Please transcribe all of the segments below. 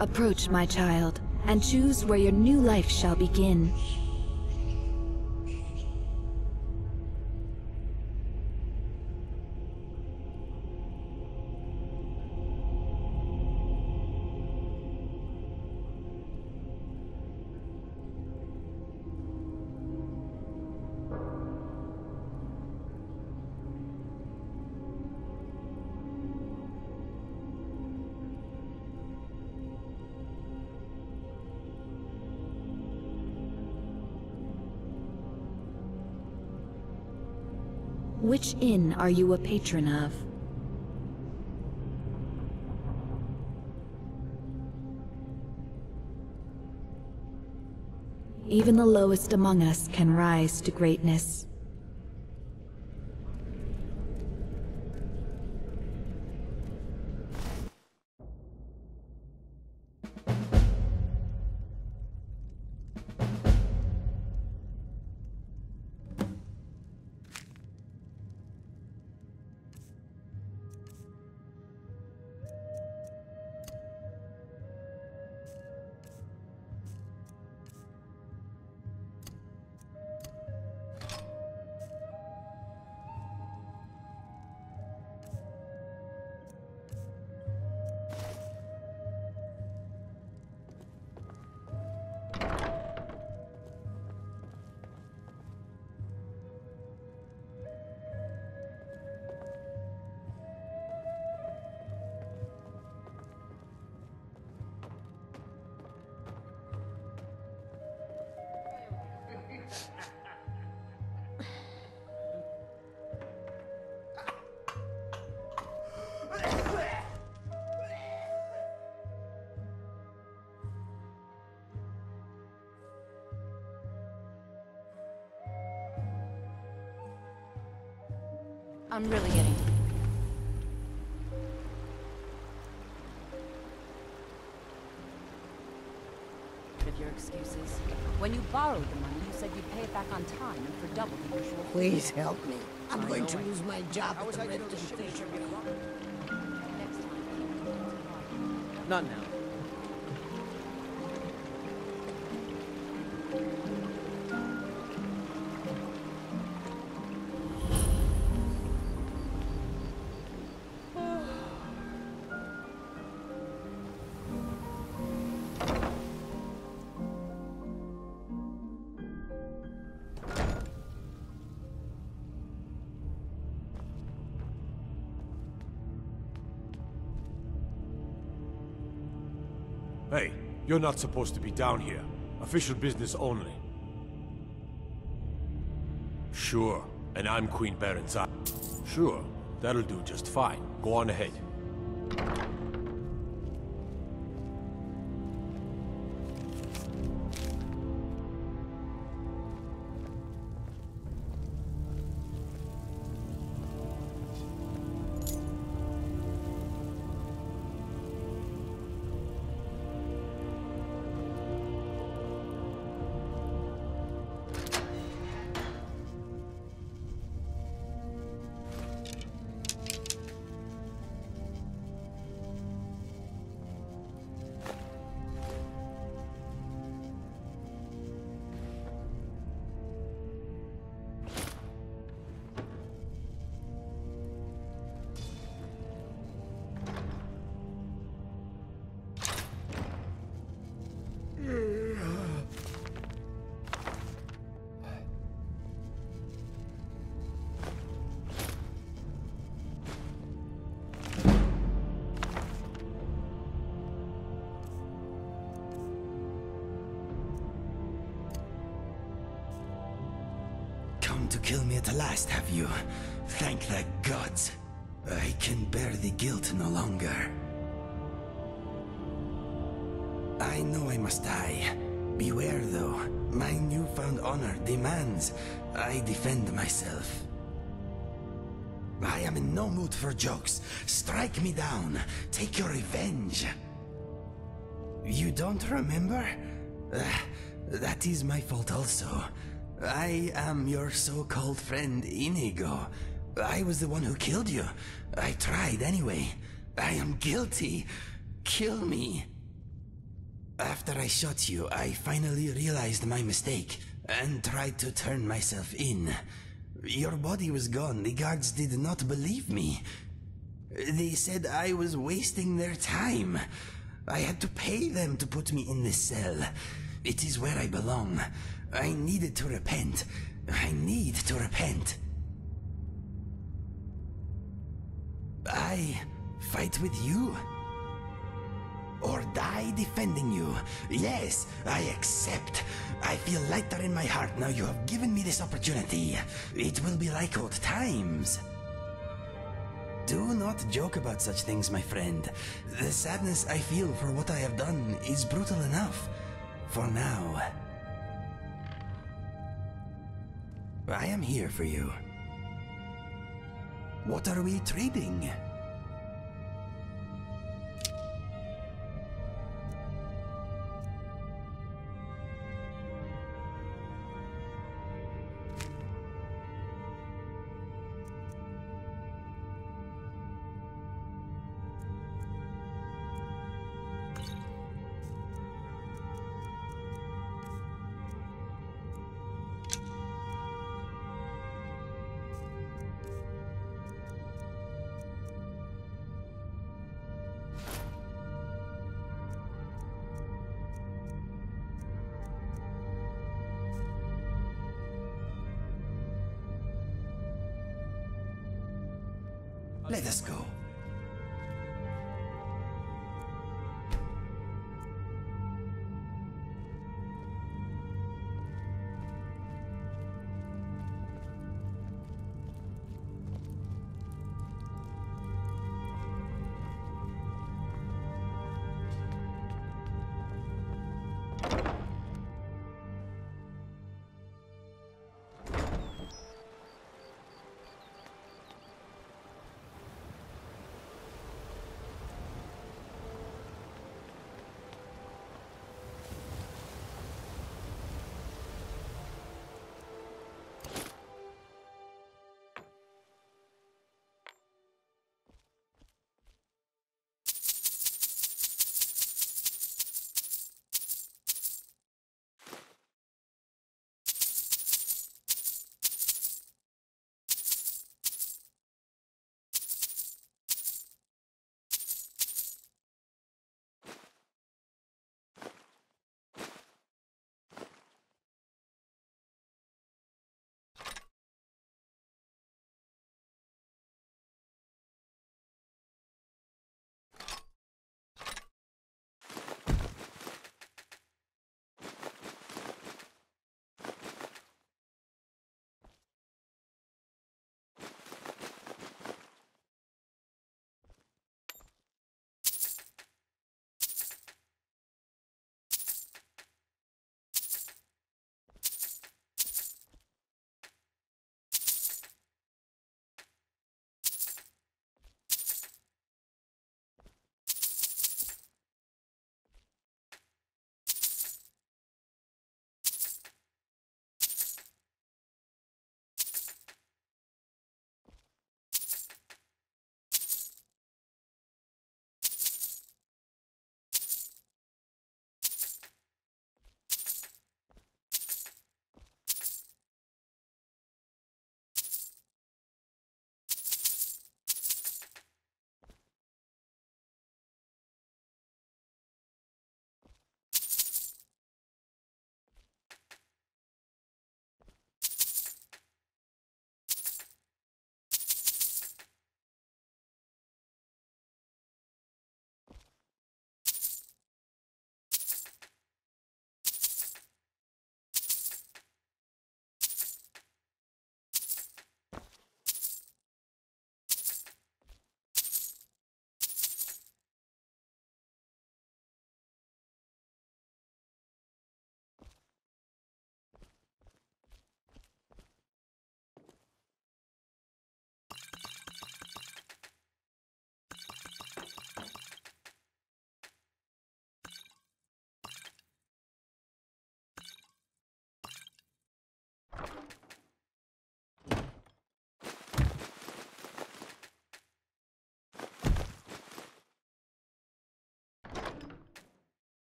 Approach, my child, and choose where your new life shall begin. Which inn are you a patron of? Even the lowest among us can rise to greatness. I'm really getting... of your excuses. When you borrowed the money, you said you'd pay it back on time and for double the usual. Please help me. I'm I going to I- lose my job at the I gonna Redstone know the shit Station. Next time. Not now. You're not supposed to be down here. Official business only. Sure, and I'm Queen Barenziah. Sure, that'll do just fine. Go on ahead. Come to kill me at last, have you? Thank the gods. I can bear the guilt no longer. I know I must die. Beware, though. My newfound honor demands I defend myself. I am in no mood for jokes. Strike me down. Take your revenge. You don't remember? Uh, that is my fault also. I am your so-called friend Inigo. I was the one who killed you. I tried anyway. I am guilty. Kill me. After I shot you, I finally realized my mistake and tried to turn myself in. Your body was gone. The guards did not believe me. They said I was wasting their time. I had to pay them to put me in this cell. It is where I belong. I needed to repent. I need to repent. I fight with you? Or die defending you? Yes, I accept. I feel lighter in my heart now you have given me this opportunity. It will be like old times. Do not joke about such things, my friend. The sadness I feel for what I have done is brutal enough. For now. I am here for you. What are we trading?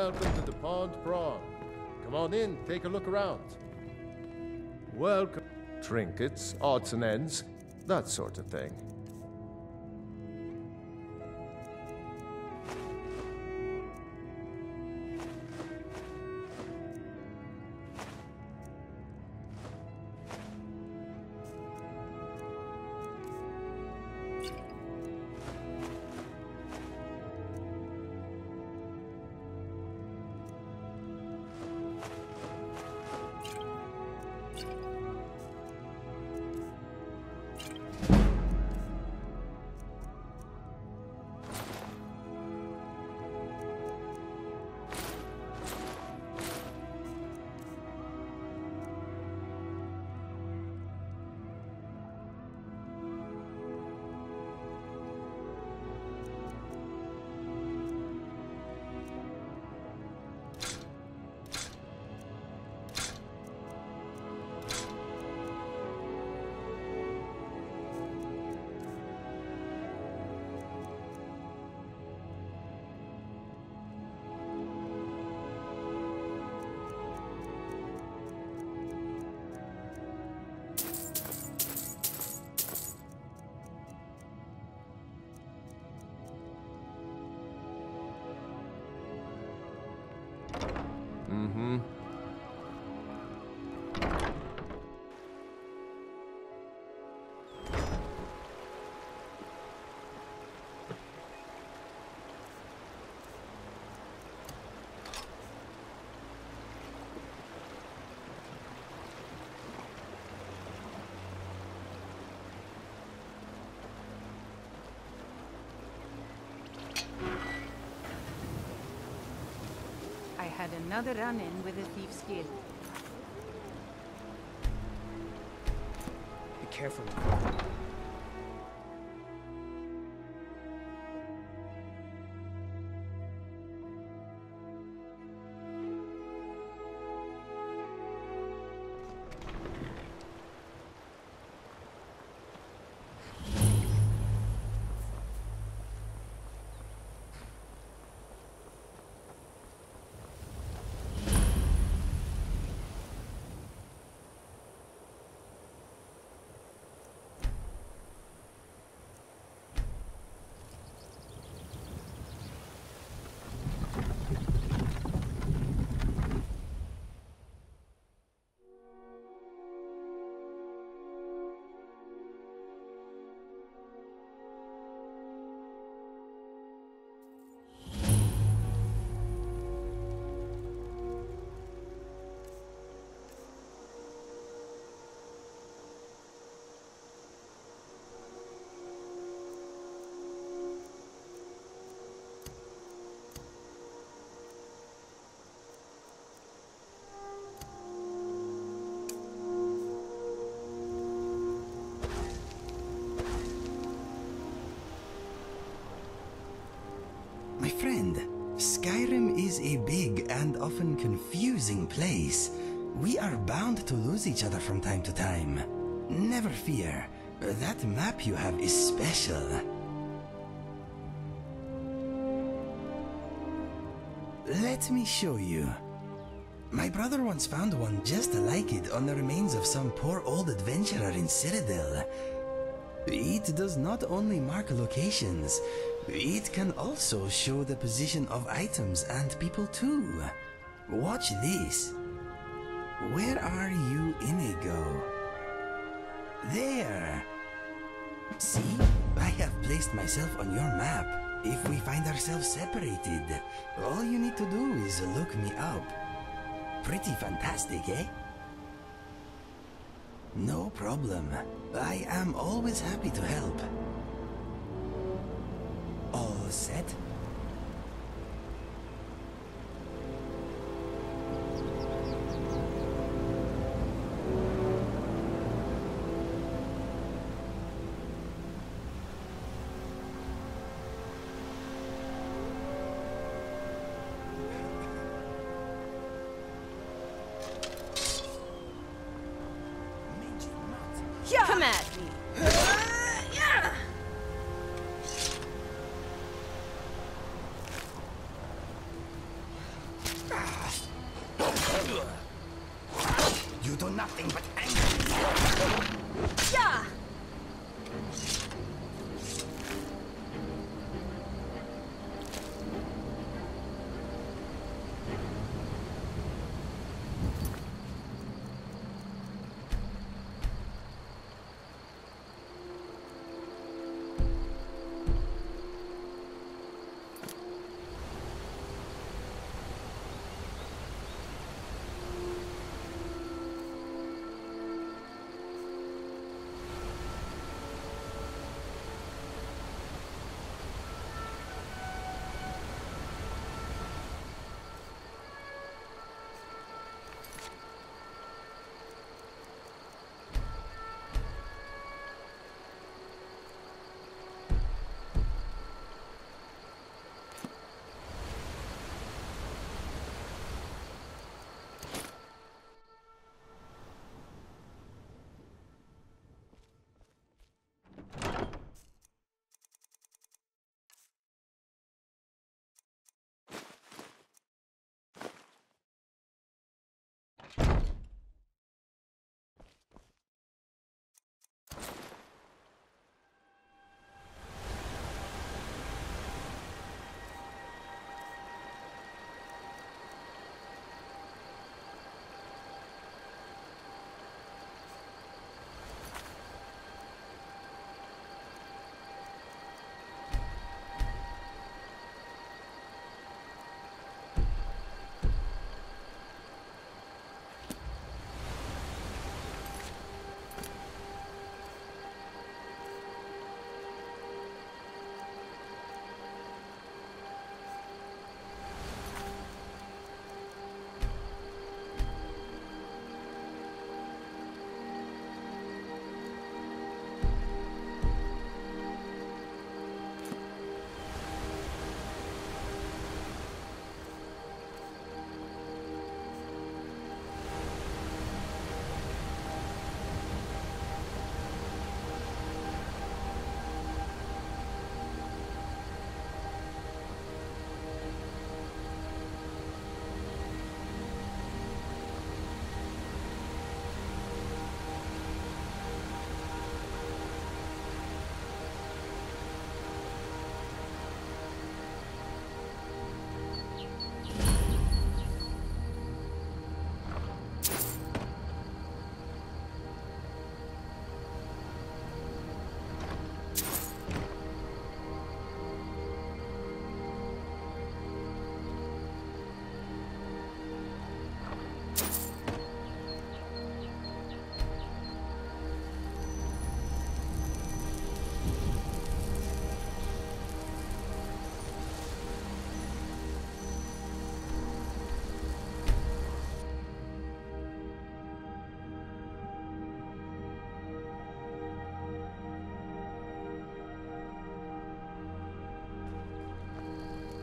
Welcome to the Pawned Prawn. Come on in, take a look around. Welcome. Trinkets, odds and ends, that sort of thing. Had another run-in with a thief's guild. Be careful. Confusing place. We are bound to lose each other from time to time. Never fear, that map you have is special. Let me show you. My brother once found one just like it on the remains of some poor old adventurer in Citadel. It does not only mark locations, it can also show the position of items and people too. Watch this. Where are you, Inigo? There! See? I have placed myself on your map. If we find ourselves separated, all you need to do is look me up. Pretty fantastic, eh? No problem. I am always happy to help. All set? Come at me.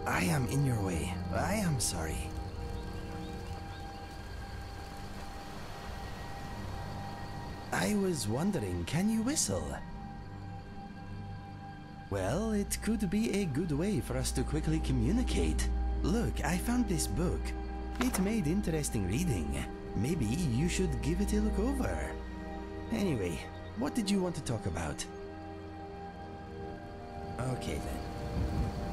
I am in your way. I am sorry. I was wondering, can you whistle? Well, it could be a good way for us to quickly communicate. Look, I found this book. It made interesting reading. Maybe you should give it a look over. Anyway, what did you want to talk about? Okay then.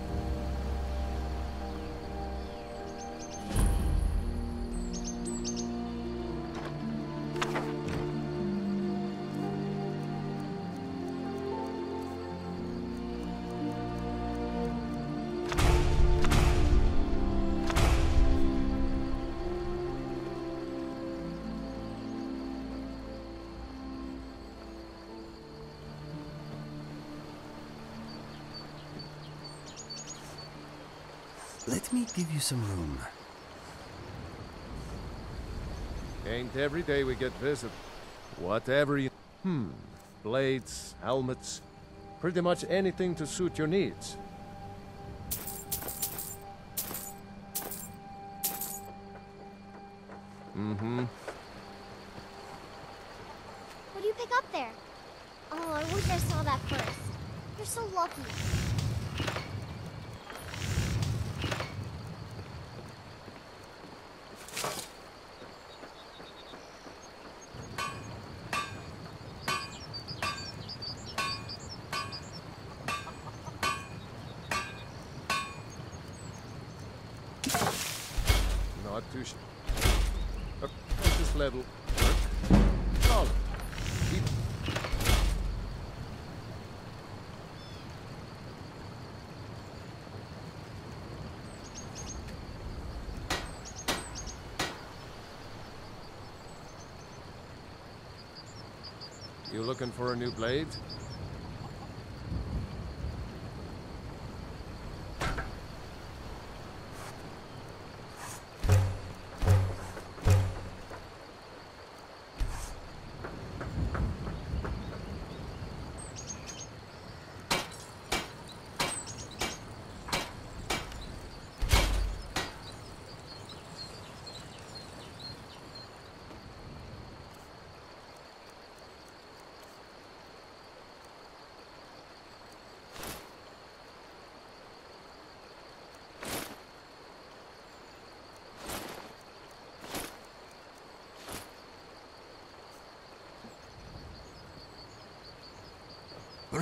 Let me give you some room. Ain't every day we get visit. Whatever you... Hmm. Blades, helmets, pretty much anything to suit your needs. Mm-hmm. What do you pick up there? Oh, I wish I saw that first. You're so lucky. Not too sh... Up at this level. You looking for a new blade?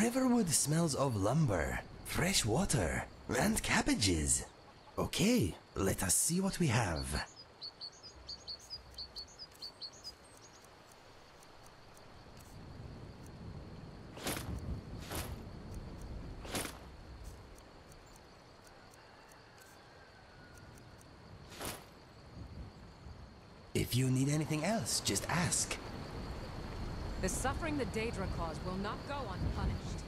Riverwood smells of lumber, fresh water, and cabbages. Okay, let us see what we have. If you need anything else, just ask. The suffering the Daedra cause will not go unpunished.